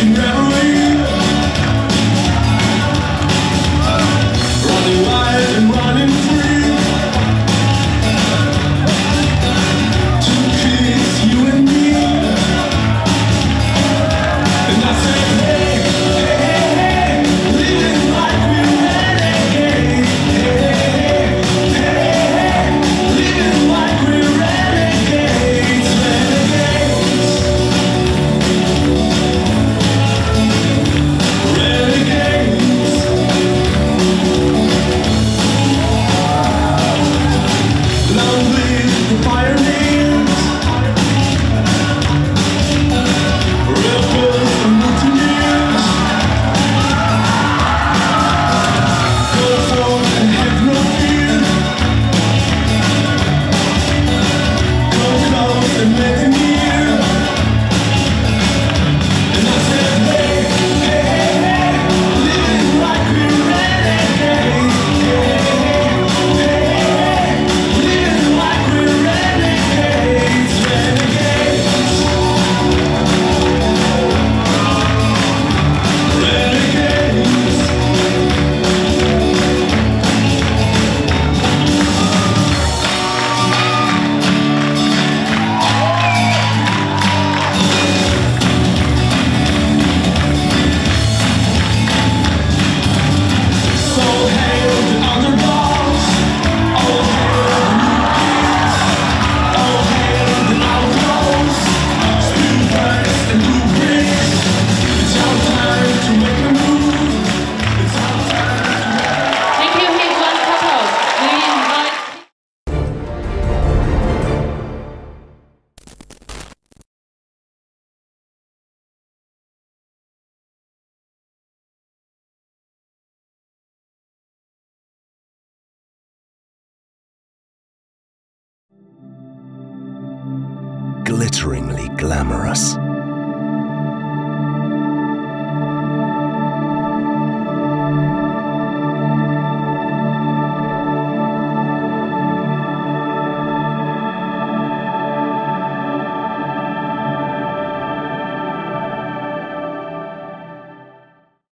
Now glitteringly glamorous.